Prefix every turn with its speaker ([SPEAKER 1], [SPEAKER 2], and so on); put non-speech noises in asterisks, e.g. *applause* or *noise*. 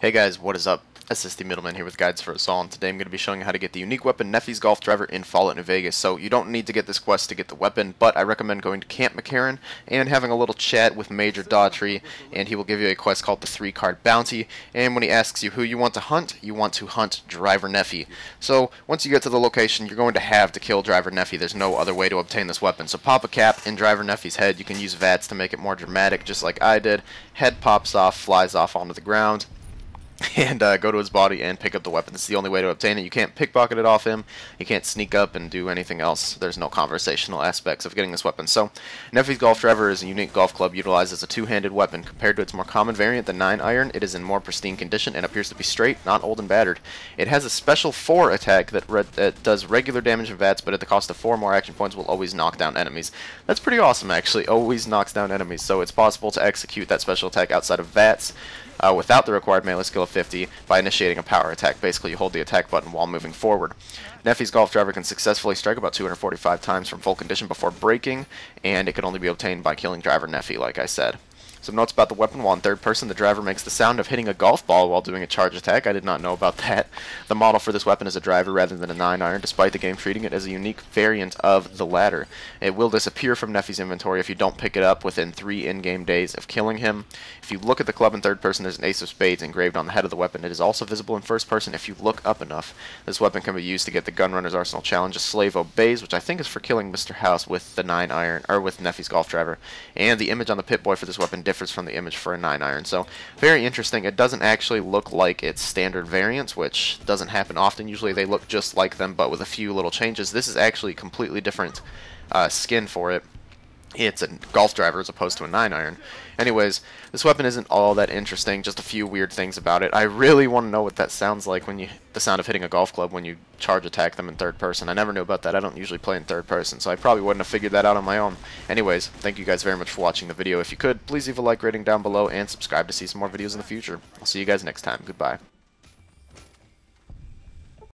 [SPEAKER 1] Hey guys, what is up? SSD Middleman here with Guides for Us and today I'm going to be showing you how to get the unique weapon Nephi's Golf Driver in Fallout New Vegas. So you don't need to get this quest to get the weapon, but I recommend going to Camp McCarran and having a little chat with Major Dhatri, and he will give you a quest called the Three Card Bounty, and when he asks you who you want to hunt, you want to hunt Driver Nephi. So once you get to the location, you're going to have to kill Driver Nephi. There's no other way to obtain this weapon. So pop a cap in Driver Nephi's head. You can use VATS to make it more dramatic, just like I did. Head pops off, flies off onto the ground *laughs* and uh, go to his body and pick up the weapon. It's the only way to obtain it. You can't pickpocket it off him. You can't sneak up and do anything else. There's no conversational aspects of getting this weapon. So, Nephi's Golf Driver is a unique golf club utilized as a two-handed weapon. Compared to its more common variant, the 9-iron, it is in more pristine condition and appears to be straight, not old and battered. It has a special 4 attack that, re that does regular damage and VATS, but at the cost of 4 more action points will always knock down enemies. That's pretty awesome, actually. Always knocks down enemies, so it's possible to execute that special attack outside of VATS uh, without the required melee skill 50 by initiating a power attack. Basically, you hold the attack button while moving forward. Nephi's Golf Driver can successfully strike about 245 times from full condition before breaking, and it can only be obtained by killing Driver Nephi, like I said. Some notes about the weapon. While in third person, the driver makes the sound of hitting a golf ball while doing a charge attack. I did not know about *laughs* that. The model for this weapon is a driver rather than a 9-iron, despite the game treating it as a unique variant of the latter. It will disappear from Nephi's inventory if you don't pick it up within three in-game days of killing him. If you look at the club in third person, there's an ace of spades engraved on the head of the weapon. It is also visible in first person if you look up enough. This weapon can be used to get the Gunrunner's Arsenal Challenge. A slave obeys, which I think is for killing Mr. House with the 9-iron, or with Nephi's golf driver. And the image on the Pip-Boy for this weapon differs from the image for a 9 iron. So very interesting. It doesn't actually look like its standard variants, which doesn't happen often. Usually they look just like them, but with a few little changes. This is actually completely different uh, skin for it it's a golf driver as opposed to a 9 iron. Anyways, this weapon isn't all that interesting, just a few weird things about it. I really want to know what that sounds like when you the sound of hitting a golf club when you charge attack them in third person. I never knew about that. I don't usually play in third person, so I probably wouldn't have figured that out on my own. Anyways, thank you guys very much for watching the video. If you could, please leave a like rating down below and subscribe to see some more videos in the future. I'll see you guys next time. Goodbye.